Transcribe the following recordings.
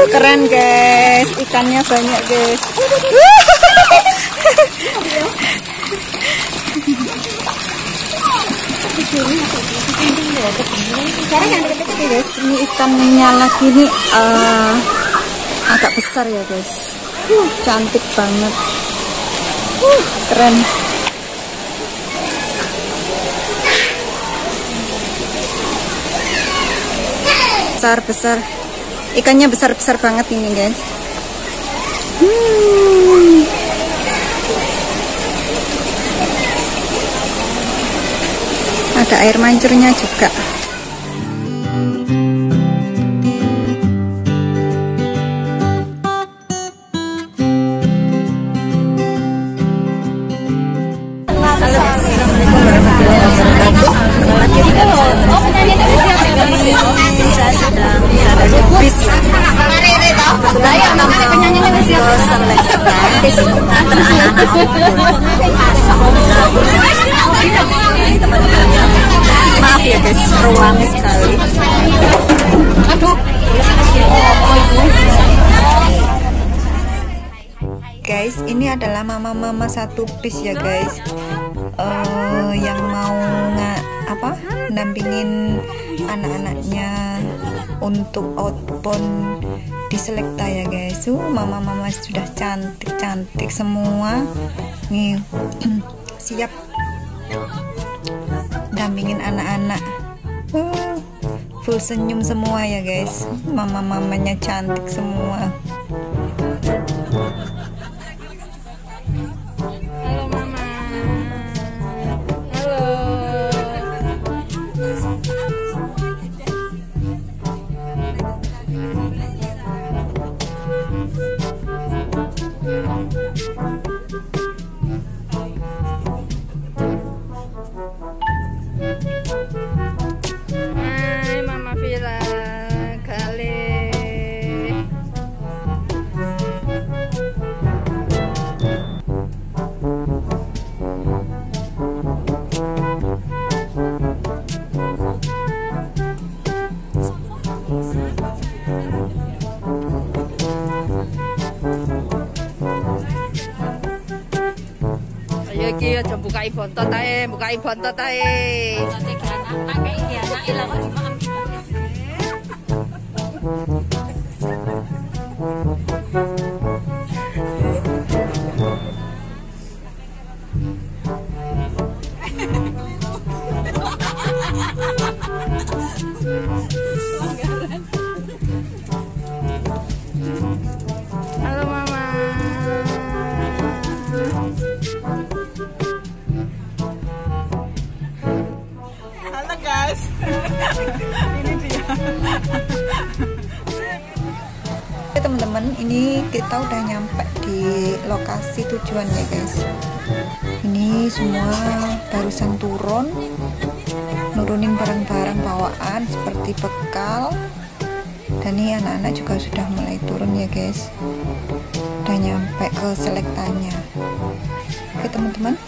Uh, keren guys, ikannya banyak guys. Oke guys, ini ikannya lagi nih uh, agak besar ya guys. Uh, cantik banget. Uh, keren. Besar besar. Ikannya besar besar banget ini guys. Hmm. Ada air mancurnya juga. Maaf ya guys, ruang sekali. Aduh. Guys, ini adalah mama-mama satu bis ya guys. Uh, yang mau nggak apa nampingin anak-anaknya untuk outbound di selekta ya guys. Uh, mama-mama sudah cantik-cantik semua. Nih siap dampingin anak-anak. Uh, full senyum semua ya guys. Mama-mamanya cantik semua. bonto tae, mukai bontot tayo. Bontot tayo, kaya na, kaya na, ilaw, Oke teman-teman, ini kita udah nyampe di lokasi tujuannya guys. Ini semua barusan turun, nurunin barang-barang bawaan seperti bekal. Dan ini anak-anak juga sudah mulai turun ya guys. Udah nyampe ke selektanya. Oke teman-teman.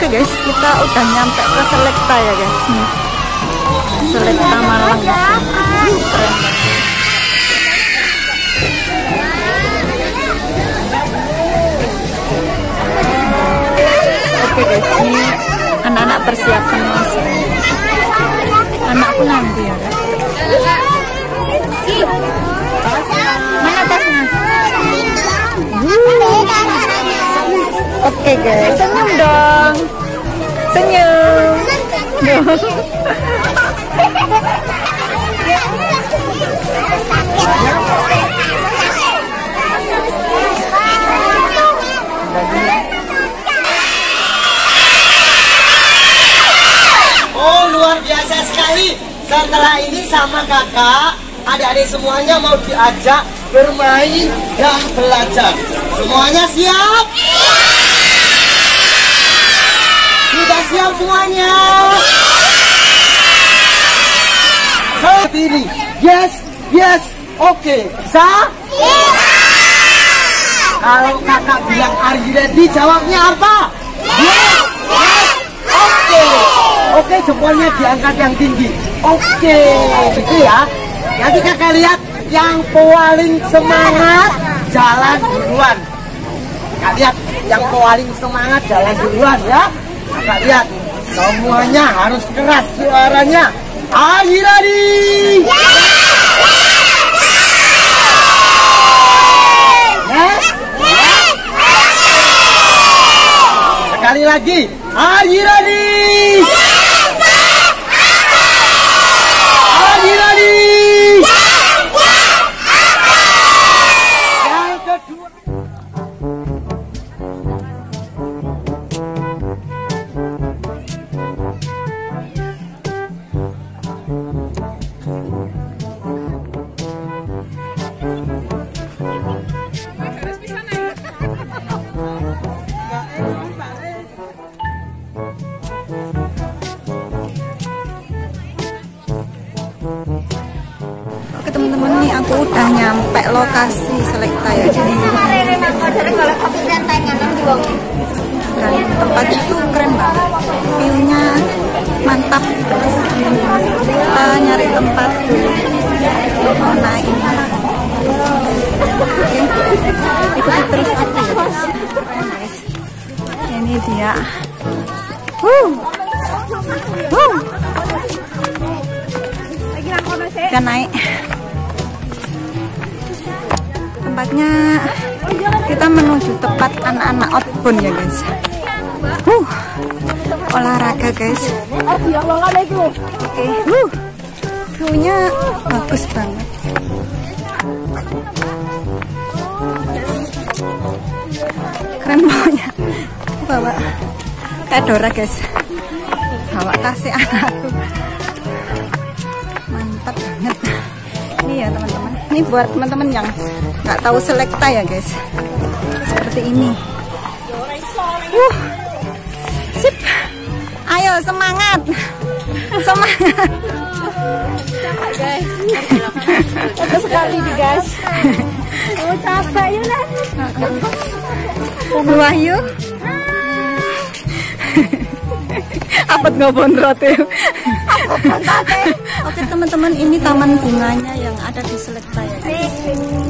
Oke guys, kita udah nyampe ke Selekta ya guys. Selekta Malang. Uh, keren. Oke guys, ini anak-anak persiapan masuk. Anakku nanti ya. Mana tasnya? Oke guys, senyum dong. Senyum. Oh luar biasa sekali Setelah ini sama kakak Adik-adik semuanya mau diajak bermain dan belajar Semuanya siap? Sudah siap semuanya? Seperti ini Yes, yes, oke Bisa? Kalau kakak bilang are you ready jawabnya apa? Yes, yes, oke Oke, jempolnya diangkat yang tinggi. Oke, gitu ya. Nanti kakak lihat yang paling semangat jalan duluan. Kakak lihat yang paling semangat jalan duluan ya. Kakak lihat semuanya harus keras suaranya. Are you ready? Sekali lagi. Are you ready? Lokasi selekta ya jadi keren kita menuju tempat anak-anak outbound ya guys. Uh, olahraga guys. Oke. Uh, view-nya bagus banget. Keren pokoknya bawa kayak Dora guys. Bawa tasnya anakku. Mantap banget. Ini ya teman-teman. Ini buat teman-teman yang nggak tahu selekta ya guys. Seperti ini. Uh sip. Ayo semangat. Semangat. Guys Bagus sekali nih guys. Oh capek yuk lah Wahyu apa ngobon rote oke teman-teman ini taman bunganya yang ada di Selekta ya guys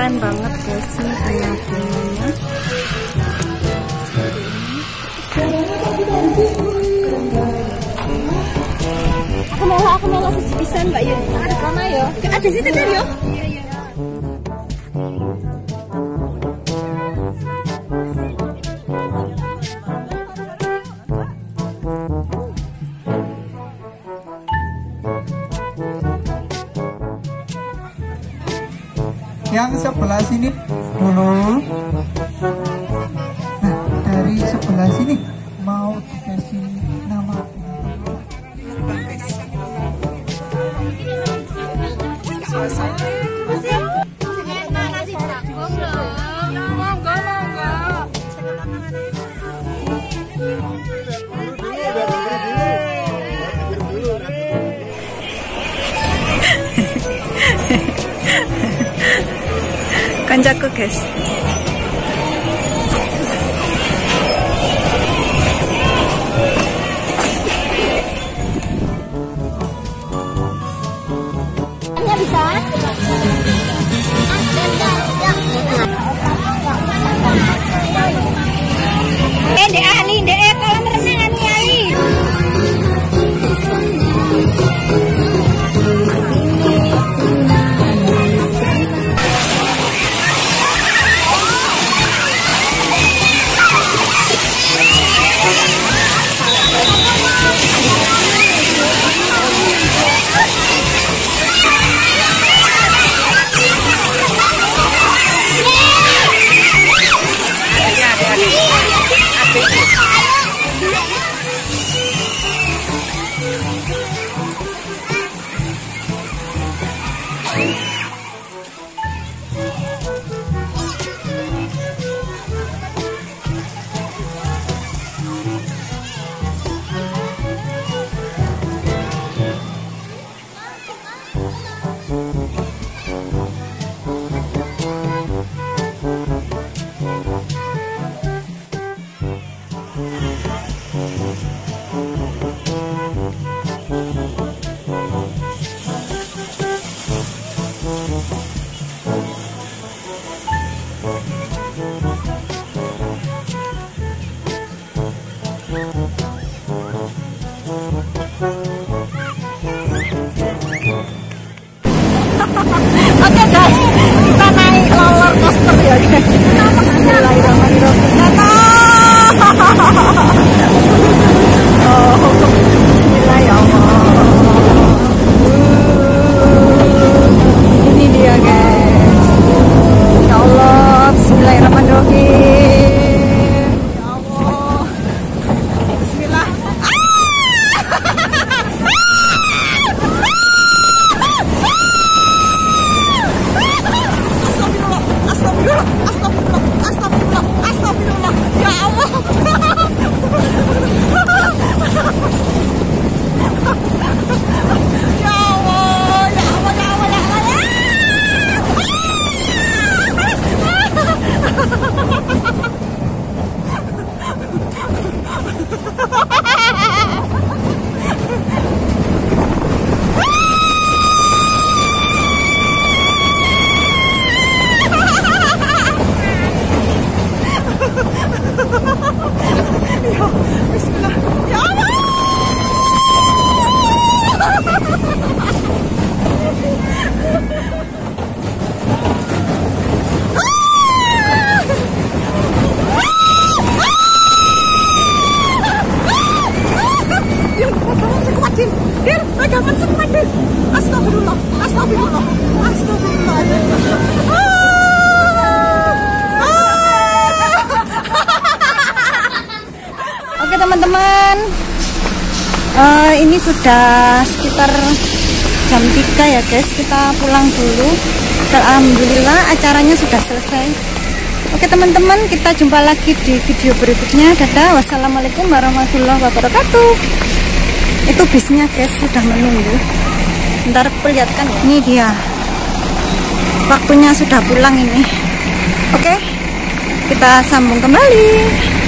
keren banget guys bunga bunganya aku mau aku langsung bisa mbak Yun. Mana yo ada situ kan yo sini mau dikasih nama. Kancaku guys 你的案例。Dir. Dir. Astagfirullah, astagfirullah, astagfirullah. Ah! Oke teman-teman, Eh, ini sudah sekitar jam 3 ya guys. Kita pulang dulu. Alhamdulillah acaranya sudah selesai. Oke teman-teman, kita jumpa lagi di video berikutnya. Dadah, wassalamualaikum warahmatullahi wabarakatuh. Itu bisnya guys sudah menunggu. Ntar perlihatkan ya. Ini dia. Waktunya sudah pulang ini. Oke, kita sambung kembali.